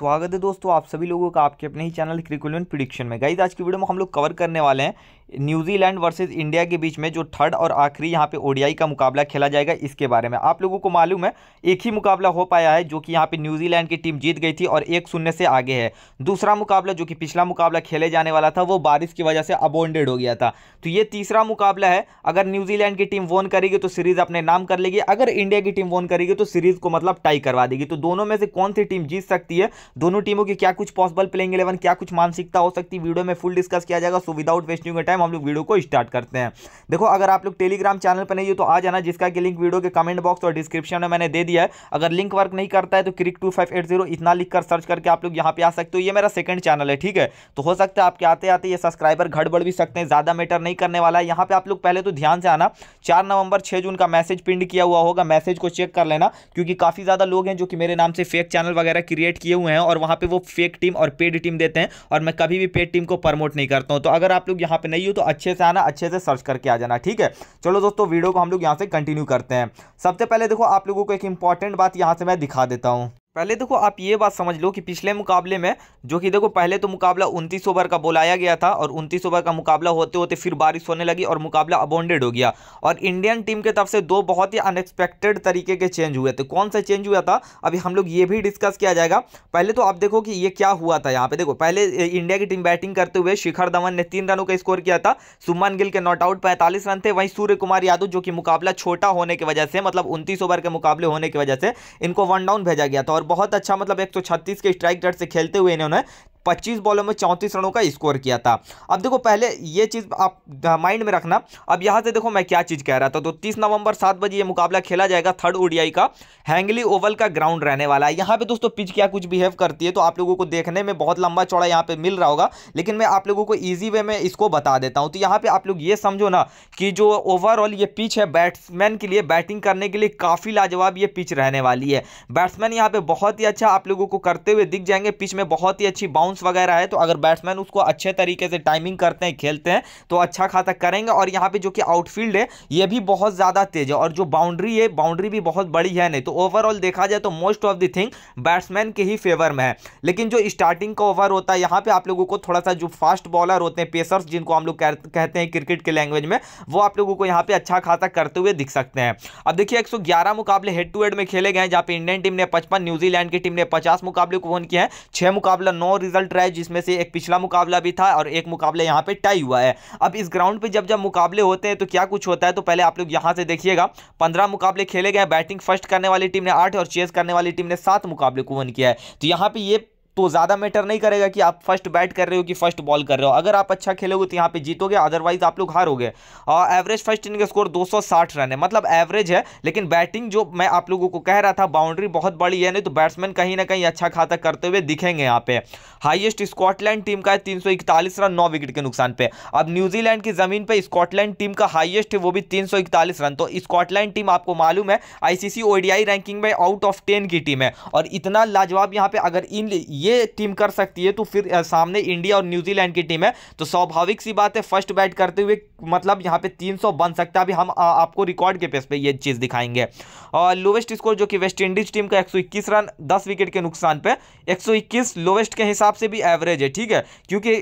स्वागत है दोस्तों आप सभी लोगों का आपके अपने ही चैनल क्रिकुलम प्रिडिक्शन में। गाइज़ आज की वीडियो में हम लोग कवर करने वाले हैं न्यूजीलैंड वर्सेस इंडिया के बीच में जो थर्ड और आखिरी यहाँ पे ओडीआई का मुकाबला खेला जाएगा इसके बारे में। आप लोगों को मालूम है, एक ही मुकाबला हो पाया है जो कि यहाँ पे न्यूजीलैंड की टीम जीत गई थी और एक शून्य से आगे है। दूसरा मुकाबला जो कि पिछला मुकाबला खेले जाने वाला था, वो बारिश की वजह से अबोंडेड हो गया था। तो ये तीसरा मुकाबला है, अगर न्यूजीलैंड की टीम वोन करेगी तो सीरीज़ अपने नाम कर लेगी, अगर इंडिया की टीम वोन करेगी तो सीरीज़ को मतलब टाई करवा देगी। तो दोनों में से कौन सी टीम जीत सकती है दोनों टीमों की क्या कुछ पॉसिबल प्लेइंग इलेवन क्या कुछ मानसिकता हो सकती है? वीडियो में फुल डिस्कस किया जाएगा सो विदाउट वेस्टिंग टाइम हम लोग वीडियो को स्टार्ट करते हैं। देखो, अगर आप लोग टेलीग्राम चैनल पर नहीं हो तो आ जाना, जिसका कि लिंक वीडियो के कमेंट बॉक्स और डिस्क्रिप्शन में मैंने दे दिया है। अगर लिंक वर्क नहीं करता है तो क्रिक टू फाइव एट ज़ीरो इतना लिख कर सर्च करके आप लोग यहाँ पे आ सकते हो। ये मेरा सेकंड चैनल है, ठीक है? तो हो सकता है आपके आते आते ये सब्सक्राइबर घटबड़ भी सकते हैं, ज़्यादा मैटर नहीं करने वाला है। यहाँ पे आप लोग पहले तो ध्यान से आना, चार नवंबर छः जून का मैसेज पिंड किया हुआ होगा मैसेज को चेक कर लेना, क्योंकि काफ़ी ज़्यादा लोग हैं जो कि मेरे नाम से फेक चैनल वगैरह क्रिएट किए हुए हैं। और वहाँ पर वो फेक टीम और पेड टीम देते हैं और मैं कभी भी पेड टीम को प्रमोट नहीं करता हूँ। तो अगर आप लोग यहाँ पर नहीं हो तो अच्छे से आना, अच्छे से सर्च करके आ जाना, ठीक है? चलो दोस्तों वीडियो को हम लोग यहाँ से कंटिन्यू करते हैं। सबसे पहले देखो, आप लोगों को एक इंपॉर्टेंट बात यहाँ से मैं दिखा देता हूँ। पहले देखो, आप ये बात समझ लो कि पिछले मुकाबले में, जो कि देखो, पहले तो मुकाबला उनतीस ओवर का बुलाया गया था और उनतीस ओवर का मुकाबला होते होते फिर बारिश होने लगी और मुकाबला अबॉन्डेड हो गया। और इंडियन टीम के तरफ़ से दो बहुत ही अनएक्सपेक्टेड तरीके के चेंज हुए थे। कौन सा चेंज हुआ था? अभी हम लोग ये भी डिस्कस किया जाएगा। पहले तो आप देखो कि ये क्या हुआ था यहाँ पे। देखो, पहले इंडिया की टीम बैटिंग करते हुए शिखर धवन ने तीन रनों का स्कोर किया था। सुमन गिल के नॉट आउट पैंतालीस रन थे। वहीं सूर्य कुमार यादव, जो कि मुकाबला छोटा होने की वजह से मतलब उनतीस ओवर के मुकाबले होने की वजह से, इनको वन डाउन भेजा गया था। और बहुत अच्छा मतलब 136 के स्ट्राइक रेट से खेलते हुए इन्होंने 25 बॉलों में चौंतीस रनों का स्कोर किया था। अब देखो, पहले ये चीज़ आप माइंड में रखना। अब यहाँ से देखो, मैं क्या चीज़ कह रहा था। तो तीस नवंबर सात बजे ये मुकाबला खेला जाएगा थर्ड ओडीआई का, हैंगली ओवल का ग्राउंड रहने वाला है। यहाँ पे दोस्तों, पिच क्या कुछ बिहेव करती है तो आप लोगों को देखने में बहुत लंबा चौड़ा यहाँ पे मिल रहा होगा। लेकिन मैं आप लोगों को ईजी वे में इसको बता देता हूँ। तो यहाँ पे आप लोग ये समझो ना कि जो ओवरऑल ये पिच है बैट्समैन के लिए बैटिंग करने के लिए काफ़ी लाजवाब ये पिच रहने वाली है। बैट्समैन यहाँ पे बहुत ही अच्छा आप लोगों को करते हुए दिख जाएँगे। पिच में बहुत ही अच्छी बाउंस वगैरह है तो अगर बैट्समैन उसको अच्छे तरीके से टाइमिंग करते हैं, खेलते हैं तो अच्छा खासा करेंगे। और यहाँ पे जो कि आउटफील्ड है, ये भी बहुत ज़्यादा तेज है। और जो बाउंड्री है बाउंड्री भी बहुत बड़ी है नहीं तो ओवरऑल देखा जाए तो most of the thing batsman के ही फेवर में है। लेकिन जो स्टार्टिंग का ओवर होता है, यहाँ पे आप लोगों को थोड़ा सा जो फास्ट बॉलर होते हैं पेसर्स जिनको हम लोग कहते हैं क्रिकेट के लैंग्वेज में, वो आप लोगों को यहाँ पे अच्छा खासा करते हुए दिख सकते हैं। अब देखिए, एक सौ ग्यारह मुकाबले हेड टू हेड में खेले गए जहाँ पे इंडियन टीम ने पचपन न्यूजीलैंड की टीम ने पचास मुकाबले को वन किया है, छह मुकाबला, नौ रिज़ल्ट रहे जिसमें से एक पिछला मुकाबला भी था और एक मुकाबला यहाँ पे टाई हुआ है। अब इस ग्राउंड पे जब जब मुकाबले होते हैं तो क्या कुछ होता है? तो पहले आप लोग यहाँ से देखिएगा। पंद्रह मुकाबले खेले गए बैटिंग फ़र्स्ट करने वाली टीम ने आठ और चेस करने वाली टीम ने सात मुकाबले को वन किया है। तो यहाँ पे ये तो ज़्यादा मैटर नहीं करेगा कि आप फ़र्स्ट बैट कर रहे हो कि फ़र्स्ट बॉल कर रहे हो। अगर आप अच्छा खेलोगे तो यहाँ पे जीतोगे अदरवाइज़ आप लोग हारोगे। और average first inning score 260 run है। मतलब एवरेज है, लेकिन बैटिंग जो मैं आप लोगों को कह रहा था बाउंड्री बहुत बड़ी है, नहीं तो बैट्समैन कहीं ना कहीं अच्छा खाता करते हुए दिखेंगे यहाँ पे। हाइएस्ट स्कॉटलैंड टीम का है तीन सौ इकतालीस रन, नौ विकेट के नुकसान पे। अब न्यूजीलैंड की ज़मीन पर स्कॉटलैंड टीम का हाइएस्ट है, वो भी तीन सौ इकतालीस रन। तो स्कॉटलैंड टीम आपको मालूम है आईसीसी ओडीआई रैंकिंग में आउट ऑफ़ टेन की टीम है। और इतना लाजवाब यहाँ पे अगर इन ये टीम कर सकती है तो फिर सामने इंडिया और न्यूजीलैंड की टीम है। तो स्वाभाविक सी बात है फ़र्स्ट बैट करते हुए मतलब यहाँ पे 300 बन सकता है। अभी हम आ, आपको रिकॉर्ड के पेस पे ये चीज़ दिखाएँगे। और लोवेस्ट स्कोर जो कि वेस्ट इंडीज टीम का 121 रन 10 विकेट के नुकसान पे। 121 लोवेस्ट के हिसाब से भी एवरेज है ठीक है? क्योंकि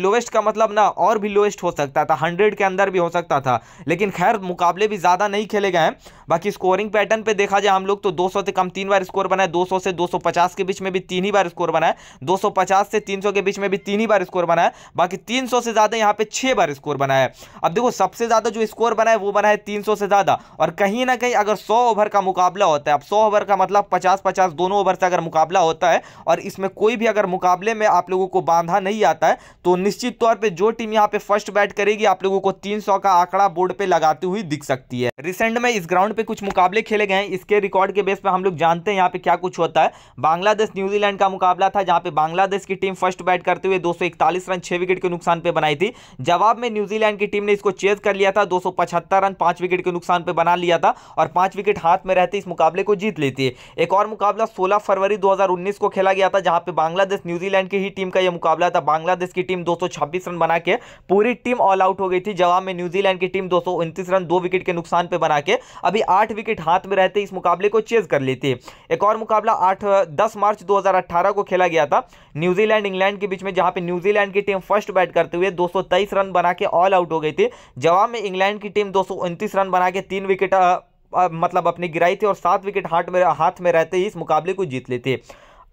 लोवेस्ट का मतलब ना और भी लोवेस्ट हो सकता था हंड्रेड के अंदर भी हो सकता था। लेकिन खैर मुकाबले भी ज़्यादा नहीं खेले गए हैं। बाकी स्कोरिंग पैटर्न पर देखा जाए हम लोग तो दो से कम तीन बार स्कोर बनाए 200 से 250 के बीच में भी तीन ही बार स्कोर 250 से 300 के बीच में भी तीन ही बार स्कोर बनाया बाकी 300 से ज़्यादा यहाँ पे छह बार स्कोर बनाया अब देखो, सबसे ज़्यादा जो स्कोर बनाए वो बना है तीन से ज़्यादा। और कहीं ना कहीं अगर सौ ओवर का मुकाबला होता है, अब सौ ओवर का मतलब पचास पचास दोनों ओवर से अगर मुकाबला होता है और इसमें कोई भी अगर मुकाबले में आप लोगों को बांधा नहीं आता है तो निश्चित तौर पर जो टीम यहाँ पे फ़र्स्ट बैट करेगी, आप लोगों को तीन का आंकड़ा बोर्ड पर लगाती हुई दिख सकती है। रिसेंट में इस ग्राउंड पे कुछ मुकाबले खेले गए हैं। इसके रिकॉर्ड के बेस पे हम लोग जानते हैं यहाँ पे क्या कुछ होता है। बांग्लादेश न्यूजीलैंड का मुकाबला था जहाँ पे बांग्लादेश की टीम फ़र्स्ट बैट करते हुए 241 रन, छह विकेट के नुकसान पे बनाई थी। जवाब में न्यूजीलैंड की टीम ने इसको चेज कर लिया था 275 रन, पाँच विकेट के नुकसान पे बना लिया था और पाँच विकेट हाथ में रहते इस मुकाबले को जीत लेती है। एक और मुकाबला सोलह फरवरी दो को खेला गया था, जहाँ पे बांग्लादेश न्यूजीलैंड की ही टीम का यह मुकाबला था। बांग्लादेश की टीम दो सौ छब्बीस रन बना के पूरी टीम ऑल आउट हो गई थी। जवाब में न्यूजीलैंड की टीम दो सौ उनतीस रन, दो विकेट के नुकसान पे बना के अभी आठ विकेट हाथ में रहते इस मुकाबले को चेज कर लेती है। एक और मुकाबला आठ, दस मार्च दो को खेला खेला गया था। न्यूजीलैंड इंग्लैंड के बीच में जहाँ पे न्यूजीलैंड की टीम फ़र्स्ट बैट करते हुए दो सौ तेईस रन बना के ऑल आउट हो गई थी। जवाब में इंग्लैंड की टीम दो रन बना के तीन विकेट मतलब अपनी गिराई थी और सात विकेट हाथ में हाथ में रहते ही इस मुकाबले को जीत लेते।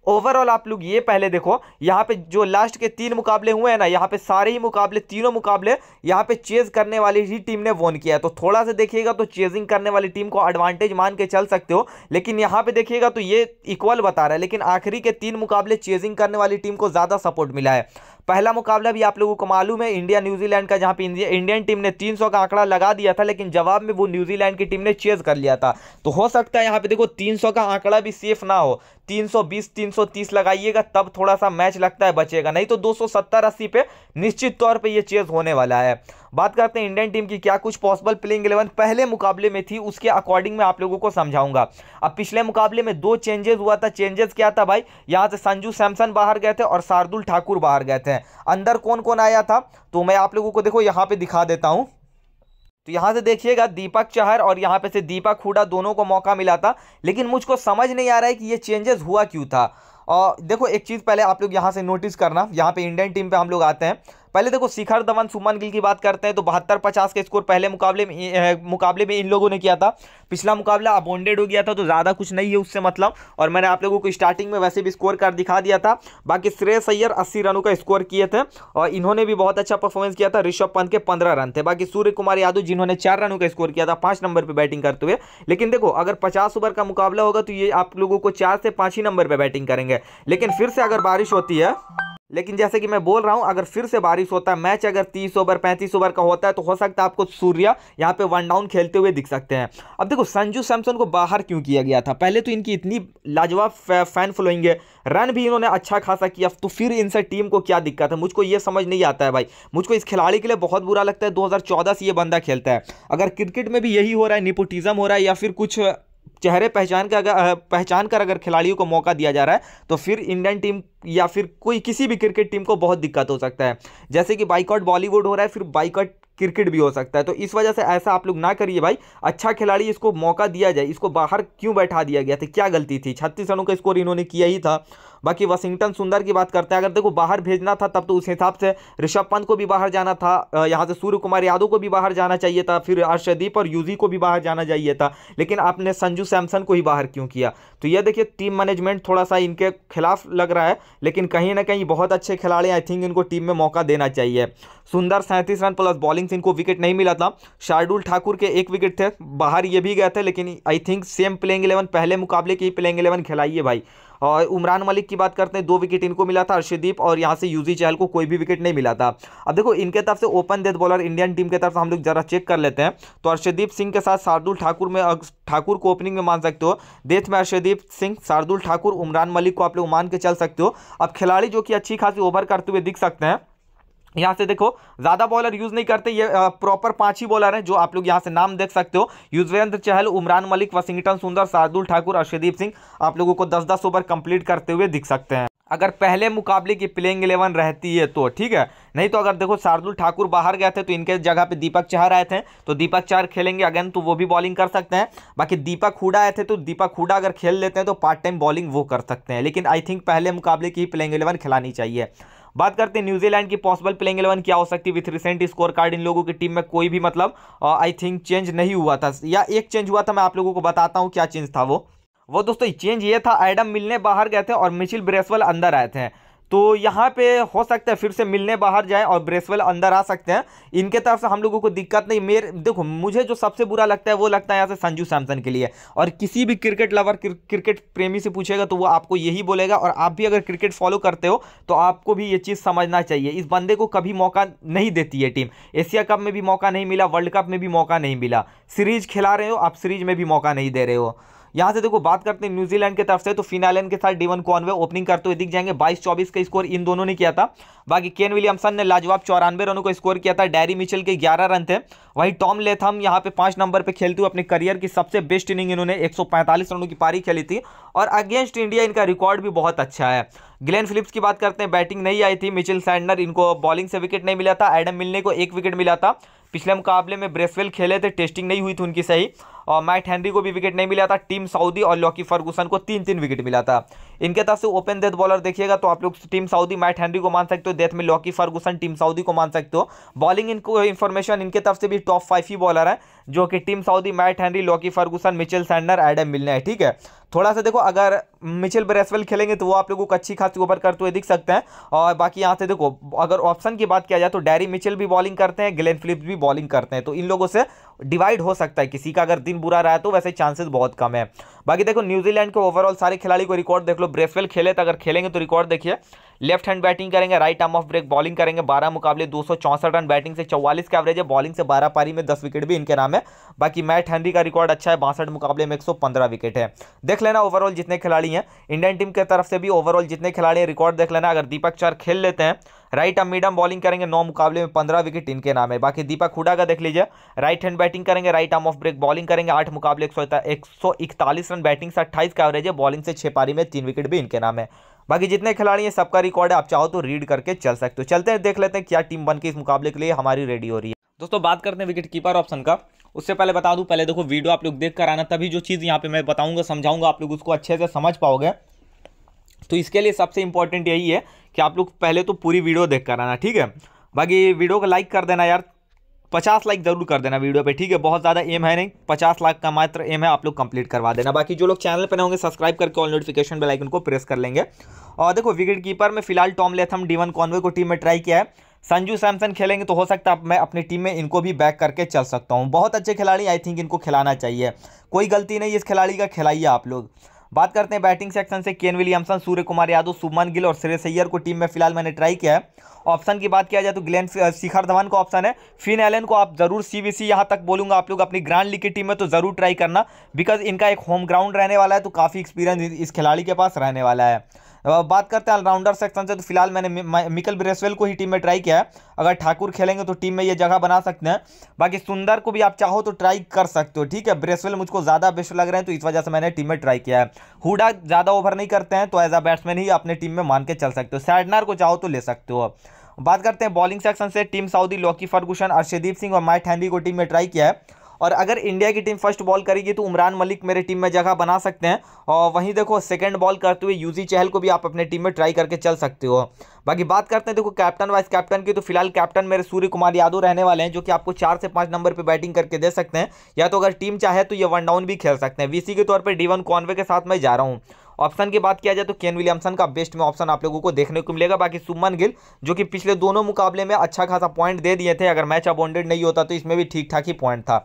ओवरऑल आप लोग ये पहले देखो, यहाँ पे जो लास्ट के तीन मुकाबले हुए हैं ना, यहाँ पे सारे ही मुकाबले, तीनों मुकाबले यहाँ पे चेज करने वाली ही टीम ने वोन किया है। तो थोड़ा सा देखिएगा तो चेजिंग करने वाली टीम को एडवांटेज मान के चल सकते हो, लेकिन यहाँ पे देखिएगा तो ये इक्वल बता रहा है, लेकिन आखिरी के तीन मुकाबले चेजिंग करने वाली टीम को ज़्यादा सपोर्ट मिला है। पहला मुकाबला भी आप लोगों को मालूम है इंडिया न्यूजीलैंड का, जहाँ पे इंडियन टीम ने 300 का आंकड़ा लगा दिया था, लेकिन जवाब में वो न्यूजीलैंड की टीम ने चेज कर लिया था। तो हो सकता है यहाँ पे देखो 300 का आंकड़ा भी सेफ़ ना हो 320 330 लगाइएगा, तब थोड़ा सा मैच लगता है, बचेगा। नहीं तो 270 80 पे निश्चित तौर पे ये चेज होने वाला है। बात करते हैं इंडियन टीम की, क्या कुछ पॉसिबल प्लेइंग इलेवन पहले मुकाबले में थी, उसके अकॉर्डिंग मैं आप लोगों को समझाऊँगा। अब पिछले मुकाबले में दो चेंजेस हुआ था। चेंजेस क्या था भाई? यहाँ से संजू सैमसन बाहर गए थे और शार्दुल ठाकुर बाहर गए थे। अंदर कौन कौन आया था? तो मैं आप लोगों को देखो, यहाँ पे दिखा देता हूँ। तो यहाँ से देखिएगा दीपक चहर और यहाँ पे से दीपक हुडा दोनों को मौका मिला था, लेकिन मुझको समझ नहीं आ रहा है कि ये चेंजेस हुआ क्यों था। और देखो, एक चीज़ पहले आप लोग यहाँ से नोटिस करना, यहाँ पे इंडियन टीम पे हम लोग आते हैं। पहले देखो शिखर धवन, सुमन गिल की बात करते हैं तो बहत्तर पचास का स्कोर पहले मुकाबले में मुकाबले में इन लोगों ने किया था। पिछला मुकाबला अबोंडेड हो गया था तो ज़्यादा कुछ नहीं है उससे मतलब। और मैंने आप लोगों को स्टार्टिंग में वैसे भी स्कोर कर दिखा दिया था। बाकी श्रेयस अय्यर अस्सी रनों का स्कोर किए थे और इन्होंने भी बहुत अच्छा परफॉर्मेंस किया था। ऋषभ पंत के पंद्रह रन थे। बाकी सूर्य कुमार यादव जिन्होंने चार रनों का स्कोर किया था, पाँच नंबर पर बैटिंग करते हुए। लेकिन देखो, अगर पचास ओवर का मुकाबला होगा तो ये आप लोगों को चार से पाँच ही नंबर पर बैटिंग करेंगे। लेकिन फिर से अगर बारिश होती है लेकिन जैसे कि मैं बोल रहा हूँ, अगर फिर से बारिश होता है मैच अगर तीस ओवर, पैंतीस ओवर का होता है तो हो सकता है आपको सूर्या यहाँ पे वन डाउन खेलते हुए दिख सकते हैं। अब देखो, संजू सैमसन को बाहर क्यों किया गया था? पहले तो इनकी इतनी लाजवाब फ़ैन फॉलोइंग है रन भी इन्होंने अच्छा खासा किया तो फिर इनसे टीम को क्या दिक्कत है? मुझको ये समझ नहीं आता है भाई। मुझको इस खिलाड़ी के लिए बहुत बुरा लगता है, दो हज़ार चौदह से ये बंदा खेलता है। अगर क्रिकेट में भी यही हो रहा है निपोटिज्म हो रहा है, या फिर कुछ चेहरे पहचान का अगर पहचान कर अगर खिलाड़ियों को मौका दिया जा रहा है तो फिर इंडियन टीम या फिर कोई किसी भी क्रिकेट टीम को बहुत दिक्कत हो सकता है। जैसे कि बाइकआउट बॉलीवुड हो रहा है, फिर बाइकआउट क्रिकेट भी हो सकता है। तो इस वजह से ऐसा आप लोग ना करिए भाई अच्छा खिलाड़ी इसको मौका दिया जाए, इसको बाहर क्यों बैठा दिया गया था, क्या गलती थी? छत्तीस रनों का स्कोर इन्होंने किया ही था। बाकी वाशिंगटन सुंदर की बात करते हैं। अगर देखो बाहर भेजना था, तब तो उस हिसाब से ऋषभ पंत को भी बाहर जाना था यहाँ से सूर्य कुमार यादव को भी बाहर जाना चाहिए था, फिर अर्षदीप और यूजी को भी बाहर जाना चाहिए था, लेकिन आपने संजू सैमसन को ही बाहर क्यों किया? तो यह देखिए, टीम मैनेजमेंट थोड़ा सा इनके खिलाफ लग रहा है, लेकिन कहीं ना कहीं बहुत अच्छे खिलाड़ी आई थिंक इनको टीम में मौका देना चाहिए। सुंदर सैंतीस रन प्लस बॉलिंग से इनको विकेट नहीं मिला था। शार्दुल ठाकुर के एक विकेट थे, बाहर ये भी गए थे, लेकिन I think same playing eleven पहले मुकाबले की प्लेइंग इलेवन खिलाइए भाई। और उमरान मलिक की बात करते हैं, दो विकेट इनको मिला था अर्षदीप और यहाँ से यूजी चहल को कोई भी विकेट नहीं मिला था। अब देखो, इनके तरफ़ से open death bowler Indian team के तरफ़ से हम लोग जरा चेक कर लेते हैं। तो अर्षदीप सिंह के साथ शार्दुल ठाकुर में ठाकुर को ओपनिंग में मान सकते हो। डेथ में अर्षदीप सिंह, शार्दुल ठाकुर, उमरान मलिक को आप लोग मान के चल सकते हो। अब खिलाड़ी जो कि अच्छी खासी ओवर करते हुए दिख सकते हैं यहाँ से देखो, ज़्यादा बॉलर यूज़ नहीं करते, ये प्रॉपर पाँच ही बॉलर हैं जो आप लोग यहाँ से नाम देख सकते हो। युजवेंद्र चहल, उमरान मलिक वाशिंगटन सुंदर, शार्दुल ठाकुर अर्षदीप सिंह, आप लोगों को दस दस ओवर कंप्लीट करते हुए दिख सकते हैं। अगर पहले मुकाबले की प्लेइंग इलेवन रहती है तो ठीक है? नहीं तो अगर देखो, शार्दुल ठाकुर बाहर गए थे तो इनके जगह पे दीपक चहर आए थे तो दीपक चहर खेलेंगे अगेन तो वो भी बॉलिंग कर सकते हैं। बाकी दीपक हुडा आए थे तो दीपक हुडा अगर खेल लेते हैं तो पार्ट टाइम बॉलिंग वो कर सकते हैं। लेकिन आई थिंक पहले मुकाबले की प्लेइंग इलेवन खिलानी चाहिए। बात करते हैं न्यूजीलैंड की पॉसिबल प्लेइंग एलेवन क्या हो सकती है? विथ रिसेंट स्कोर कार्ड इन लोगों की टीम में कोई भी मतलब आई थिंक चेंज नहीं हुआ था। या एक चेंज हुआ था, मैं आप लोगों को बताता हूँ क्या चेंज था वो। वो दोस्तों चेंज ये था एडम मिलने बाहर गए थे और मिचिल ब्रेसवल अंदर आए थे। तो यहाँ पे हो सकता है फिर से मिलने बाहर जाए और ब्रेसवेल अंदर आ सकते हैं। इनके तरफ़ से हम लोगों को दिक्कत नहीं, मेरे, देखो, मुझे जो सबसे बुरा लगता है, वो लगता है यहाँ से संजू सैमसन के लिए। और किसी भी क्रिकेट लवर क्रिकेट प्रेमी से पूछेगा तो वो आपको यही बोलेगा। और आप भी अगर क्रिकेट फॉलो करते हो तो आपको भी ये चीज़ समझना चाहिए। इस बंदे को कभी मौका नहीं देती है टीम। एशिया कप में भी मौका नहीं मिला, वर्ल्ड कप में भी मौका नहीं मिला। सीरीज़ खिला रहे हो, आप सीरीज़ में भी मौका नहीं दे रहे हो। यहाँ से देखो, बात करते हैं न्यूजीलैंड की तरफ़ से तो फिनालैंड के साथ डीवन कॉनवे ओपनिंग करते हुए दिख जाएँगे। बाईस चौबीस का स्कोर इन दोनों ने किया था। बाकी केन विलियमसन ने लाजवाब चौरानवे रनों को स्कोर किया था। डैरी मिचल के ग्यारह रन थे। वहीं टॉम लेथम यहाँ पे पाँच नंबर पे खेलते हुए अपने करियर की सबसे बेस्ट इनिंग इन्होंने एक सौ पैंतालीस रनों की पारी खेली थी। और अगेंस्ट इंडिया इनका रिकॉर्ड भी बहुत अच्छा है। ग्लेन फिलिप्स की बात करते हैं, बैटिंग नहीं आई थी, मिचिल सैंडर इनको बॉलिंग से विकेट नहीं मिला था, एडम मिलने को एक विकेट मिला था। पिछले मुकाबले में ब्रेसवेल खेले थे, टेस्टिंग नहीं हुई थी उनकी सही, और मैट हेनरी को भी विकेट नहीं मिला था, टीम सऊदी और लॉकी फर्गूसन को तीन तीन विकेट मिला था। इनके तरफ़ से ओपन डेथ बॉलर देखिएगा तो आप लोग टीम सऊदी मैट हेनरी को मान सकते हो, डेथ में लॉकी फर्गूसन टीम सऊदी को मान सकते हो। बॉलिंग इनको इन्फॉर्मेशन इनके तरफ़ से भी टॉप फाइव ही बॉलर है, जो कि Tim Southee Matt Henry, Lockie Ferguson, Mitchell Santner Adam Milne ठीक है? थोड़ा सा देखो, अगर मिचेल ब्रेसवेल खेलेंगे तो वो आप लोगों को अच्छी खासी ओवर करते हुए दिख सकते हैं। और बाकी यहाँ से देखो, अगर ऑप्शन की बात किया जाए तो डैरी मिचेल भी बॉलिंग करते हैं, ग्लेन फिलिप्स भी बॉलिंग करते हैं। तो इन लोगों से डिवाइड हो सकता है। किसी का अगर दिन बुरा रहा है तो वैसे चांसेस बहुत कम है। बाकी देखो न्यूजीलैंड के ओवरऑल सारे खिलाड़ी को रिकॉर्ड देख लो। ब्रेसवेल खेले तो अगर खेलेंगे तो रिकॉर्ड देखिए। लेफ़्ट हैंड बैटिंग करेंगे right arm off break bowling करेंगे। बारह मुकाबले, दो रन बैटिंग से चौवालीस का एवरेज है। बॉलिंग से बारह पारी में दस विकेट भी इनके नाम है। बाकी मैट हैंनरी का रिकॉर्ड अच्छा है, बासठ मुकाबले में एक सौ पंद्रह विकेट है। देख लेना ओवरऑल जितने खिलाड़ी हैं। इंडियन टीम की तरफ़ से भी ओवरऑल जितने खिलाड़ी हैं रिकॉर्ड देख लेना। अगर दीपक चार खेल लेते हैं राइट आर्म मीडियम बॉलिंग करेंगे, नौ मुकाबले में पंद्रह विकेट इनके नाम है। बाकी दीपक हुडा का देख लीजिए, राइट हैंड बैटिंग करेंगे, right arm off break bowling करेंगे, आठ मुकाबले, एक सौ इकतालीस रन बैटिंग से अट्ठाईस का एवरेज है, बॉलिंग से छह पारी में तीन विकेट भी इनके नाम है। बाकी जितने खिलाड़ी हैं, सबका रिकॉर्ड है, आप चाहो तो रीड करके चल सकते हो। चलते हैं, देख लेते हैं क्या टीम बन के इस मुकाबले के लिए हमारी रेडी हो रही है। दोस्तों, बात करते हैं विकेट कीपर ऑप्शन का। उससे पहले बता दूँ, पहले देखो वीडियो आप लोग देख कर आना, तभी जो चीज़ यहाँ पे मैं बताऊँगा, समझाऊँगा, आप लोग उसको अच्छे से समझ पाओगे। तो इसके लिए सबसे इंपॉर्टेंट यही है कि आप लोग पहले तो पूरी वीडियो देख कर आना, ठीक है? बाकी वीडियो को लाइक कर देना यार। पचास लाइक ज़रूर कर देना वीडियो पे, ठीक है? बहुत ज़्यादा एम है नहीं, पचास लाख का मात्र एम है, आप लोग कंप्लीट करवा देना। बाकी जो लोग चैनल पर होंगे सब्सक्राइब करके ऑल नोटिफिकेशन बेल आइकन को प्रेस कर लेंगे। और देखो विकेट कीपर में फ़िलहाल टॉम लेथम डीवन कॉन्वे को टीम में ट्राई किया है। संजू सैमसन खेलेंगे तो हो सकता है मैं अपनी टीम में इनको भी बैक करके चल सकता हूँ। बहुत अच्छे खिलाड़ी आई थिंक इनको खिलाना चाहिए। कोई गलती नहीं, इस खिलाड़ी का खिलाइए आप लोग। बात करते हैं बैटिंग सेक्शन से। केन विलियमसन सूर्य कुमार यादव सुमन गिल और श्रेयस अय्यर को टीम में फ़िलहाल मैंने ट्राई किया है। ऑप्शन की बात किया जाए तो ग्लेन शिखर धवन का ऑप्शन है। फिन एलन को आप ज़रूर सीबीसी यहाँ तक बोलूँगा, आप लोग अपनी ग्रांड लीग की टीम में तो ज़रूर ट्राई करना, बिकॉज़ इनका एक होम ग्राउंड रहने वाला है तो काफ़ी एक्सपीरियंस इस खिलाड़ी के पास रहने वाला है। बात करते हैं ऑलराउंडर सेक्शन से तो फ़िलहाल मैंने मिकल ब्रेसवेल को ही टीम में ट्राई किया है। अगर ठाकुर खेलेंगे तो टीम में ये जगह बना सकते हैं। बाकी सुंदर को भी आप चाहो तो ट्राई कर सकते हो, ठीक है? ब्रेसवेल मुझको ज़्यादा बेस्ट लग रहे हैं तो इस वजह से मैंने टीम में ट्राई किया है। हुडा ज़्यादा ओवर नहीं करते हैं तो एज अ बैट्समैन ही अपने टीम में मान के चल सकते हो। सैडनर को चाहो तो ले सकते हो। बात करते हैं बॉलिंग सेक्शन से Tim Southee Lockie Ferguson Arshdeep Singh और माइट हैंडी को टीम में ट्राई किया है। और अगर इंडिया की टीम फ़र्स्ट बॉल करेगी तो उमरान मलिक मेरे टीम में जगह बना सकते हैं। और वहीं देखो सेकेंड बॉल करते हुए यूजी चहल को भी आप अपने टीम में ट्राई करके चल सकते हो। बाकी बात करते हैं, देखो कैप्टन वाइस कैप्टन की तो फ़िलहाल कैप्टन मेरे सूर्य कुमार यादव रहने वाले हैं, जो कि आपको चार से पाँच नंबर पर बैटिंग करके दे सकते हैं। या तो अगर टीम चाहे तो ये वन डाउन भी खेल सकते हैं। वीसी के तौर पर डीवन कॉन्वे के साथ मैं जा रहा हूँ। ऑप्शन की बात किया जाए तो केन विलियमसन का बेस्ट में ऑप्शन आप लोगों को देखने को मिलेगा। बाकी सुमन गिल, जो कि पिछले दोनों मुकाबले में अच्छा खासा पॉइंट दे दिए थे, अगर मैच अबॉन्डेड नहीं होता तो इसमें भी ठीक ठाक ही पॉइंट था।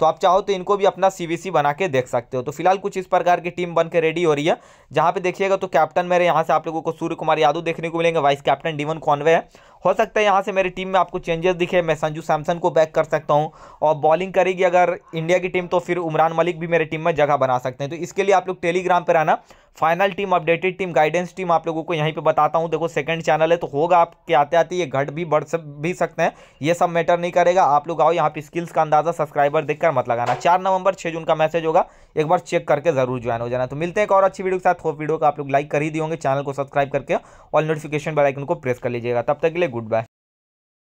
तो आप चाहो तो इनको भी अपना सीवीसी बना के देख सकते हो। तो फ़िलहाल कुछ इस प्रकार की टीम बन के रेडी हो रही है। जहाँ पे देखिएगा तो कैप्टन मेरे यहाँ से आप लोगों को सूर्य कुमार यादव देखने को मिलेंगे। वाइस कैप्टन डीवन कॉन्वे है। हो सकता है यहाँ से मेरी टीम में आपको चेंजेस दिखे। मैं संजू सैमसन को बैक कर सकता हूँ। और बॉलिंग करेगी अगर इंडिया की टीम तो फिर उमरान मलिक भी मेरी टीम में जगह बना सकते हैं। तो इसके लिए आप लोग टेलीग्राम पर आना। Final team updated team guidance team आप लोगों को यहीं पे बताता हूँ। देखो सेकंड चैनल है तो होगा आपके आते आते ये घट भी बढ़ भी सकते हैं। ये सब मैटर नहीं करेगा। आप लोग आओ यहाँ पे स्किल्स का अंदाज़ा सब्सक्राइबर देखकर मत लगाना। चार नवंबर छः जून का मैसेज होगा। एक बार चेक करके ज़रूर ज्वाइन हो जाना। तो मिलते हैं एक और अच्छी वीडियो के साथ। वीडियो को आप लोग लाइक कर ही दिए होंगे। चैनल को सब्सक्राइब करके और नोटिफिकेशन बेल आइकन को प्रेस कर लीजिएगा। तब तक के लिए गुड बाय।